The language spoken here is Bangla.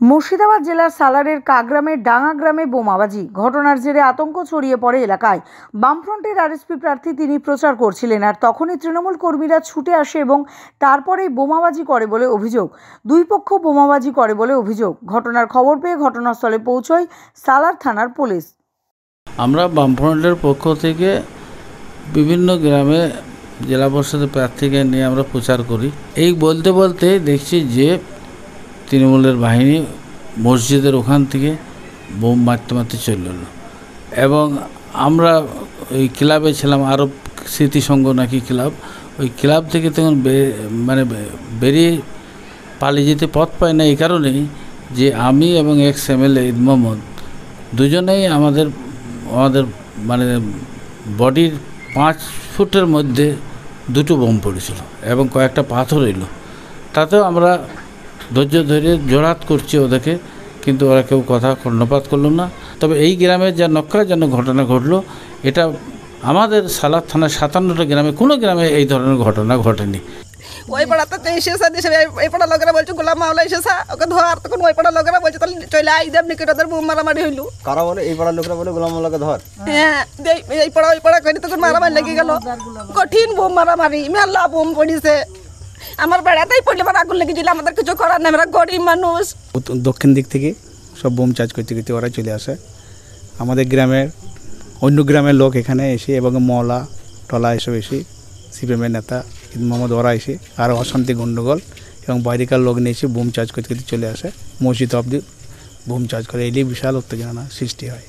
মুর্শিদাবাদ জেলার সালারের কাগ্রামের ডাঙা গ্রামে বোমাবাজি। ঘটনার জেরে আতঙ্ক ছড়িয়ে পড়ে এলাকায়। বামফ্রন্টের আরএসপি প্রার্থী তিনি প্রচার করছিলেন আর তখনই তৃণমূল কর্মীরা ছুটে আসে এবং তারপরেই বোমাবাজি করে বলে অভিযোগ। দুই পক্ষ বোমাবাজি করে বলে অভিযোগ। ঘটনার খবর পেয়ে ঘটনাস্থলে পৌঁছয় সালার থানার পুলিশ। আমরা বামফ্রন্টের পক্ষ থেকে বিভিন্ন গ্রামে জেলা পরিষদের প্রার্থীকে নিয়ে আমরা প্রচার করি। এই বলতে বলতে দেখছি যে তৃণমূলের বাহিনী মসজিদের ওখান থেকে বোম মারতে মারতে চলে এলো এবং আমরা ওই ক্লাবে ছিলাম, আরব স্মৃতিসংঘ নাকি ক্লাব, ওই ক্লাব থেকে তখন মানে বেরিয়ে পালিয়ে যেতে পথ পাই না, এই কারণেই যে আমি এবং এক্স এমএলএ ঈদ মোহাম্মদ দুজনেই আমাদের আমাদের মানে বডির পাঁচ ফুটের মধ্যে দুটো বোম পড়েছিল এবং কয়েকটা পাথর এলো তাতেও আমরা ধৈর্য ধরে জোড়হাত করছি ওদেরকে কিন্তু ওরা কেউ কথা কর্ণপাত করল না। তবে এই গ্রামে যা নক্কা যেন ঘটনা ঘটলো এটা আমাদের সালাদ থানার সাতান্নটা গ্রামে কোনো গ্রামে এই ধরনের ঘটনা ঘটেনি। ওই পাড়াতে তো এসেছে দেশে এই পাড়া লোকেরা বলছে গোলাম মাওলা এসেছে ওকে ধর। তখন ওই পাড়া লোকেরা বলছে তাহলে চলে আই দেব নিকট ওদের মারামারি হইল। কারা বলে? এই পাড়ার লোকরা বলে গোলাম মোল্লাকে ধর। হ্যাঁ এই- এই পাড়া ওই পাড়া করে তখন মারামারি লেগে গেল। কঠিন বোম মারামারি মেলা বোম পড়িছে। আমার বেড়াতেই পড়লে আগুন লেগেছিল আমাদের কিছু করার নেই, আমরা গরিব মানুষ। দক্ষিণ দিক থেকে সব বোম চার্জ করতে করতে ওরা চলে আসে। আমাদের গ্রামের অন্য গ্রামের লোক এখানে এসে এবং মলা টলা এসব এসে, সিপিএমের নেতা মোহাম্মদ ওরা এসে আরও অশান্তি গণ্ডগোল এবং বাইরেকার লোক নিয়ে এসে বোম চার্জ করতে করতে চলে আসে। মসজিদ অব্দি বোম চার্জ করে, এলেই বিশাল উত্তেজনা সৃষ্টি হয়।